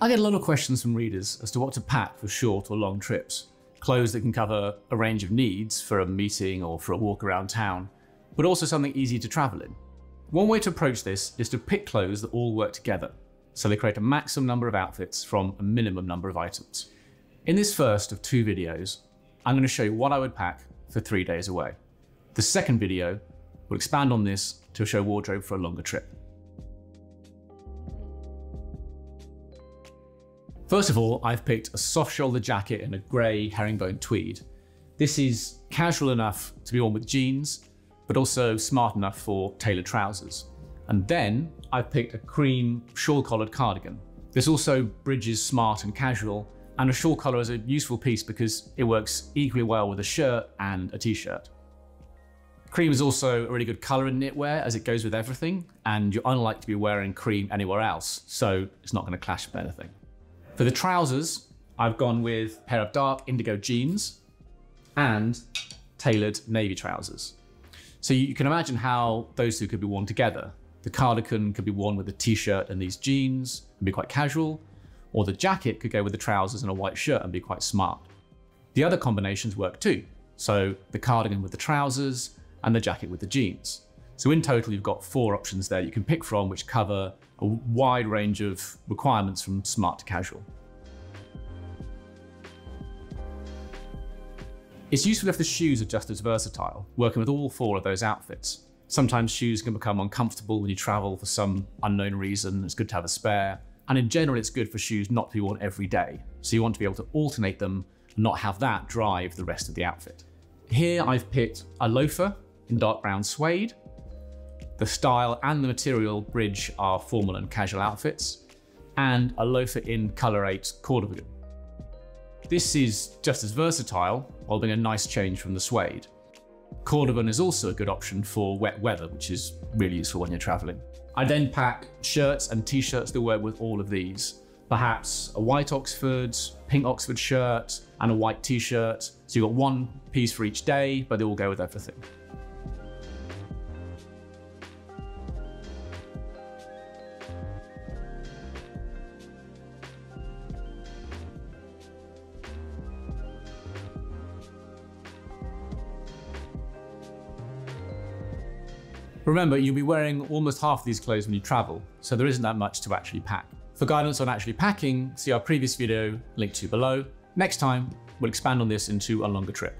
I get a lot of questions from readers as to what to pack for short or long trips. Clothes that can cover a range of needs for a meeting or for a walk around town, but also something easy to travel in. One way to approach this is to pick clothes that all work together, so they create a maximum number of outfits from a minimum number of items. In this first of two videos, I'm going to show you what I would pack for three days away. The second video will expand on this to show wardrobe for a longer trip. First of all, I've picked a soft shoulder jacket in a grey herringbone tweed. This is casual enough to be worn with jeans, but also smart enough for tailored trousers. And then I've picked a cream shawl collared cardigan. This also bridges smart and casual, and a shawl collar is a useful piece because it works equally well with a shirt and a t-shirt. Cream is also a really good colour in knitwear as it goes with everything, and you're unlikely to be wearing cream anywhere else, so it's not going to clash with anything. For the trousers, I've gone with a pair of dark indigo jeans and tailored navy trousers. So you can imagine how those two could be worn together. The cardigan could be worn with a t-shirt and these jeans and be quite casual, or the jacket could go with the trousers and a white shirt and be quite smart. The other combinations work too. So the cardigan with the trousers and the jacket with the jeans. So in total, you've got four options there you can pick from, which cover a wide range of requirements from smart to casual. It's useful if the shoes are just as versatile, working with all four of those outfits. Sometimes shoes can become uncomfortable when you travel for some unknown reason, it's good to have a spare. And in general, it's good for shoes not to be worn every day. So you want to be able to alternate them and not have that drive the rest of the outfit. Here I've picked a loafer in dark brown suede, the style and the material bridge are formal and casual outfits, and a loafer in Colour 8 cordovan. This is just as versatile, while being a nice change from the suede. Cordovan is also a good option for wet weather, which is really useful when you're traveling. I then pack shirts and t-shirts that work with all of these. Perhaps a white Oxford, pink Oxford shirt, and a white t-shirt. So you've got one piece for each day, but they all go with everything. Remember, you'll be wearing almost half these clothes when you travel, so there isn't that much to actually pack. For guidance on actually packing, see our previous video linked to below. Next time, we'll expand on this into a longer trip.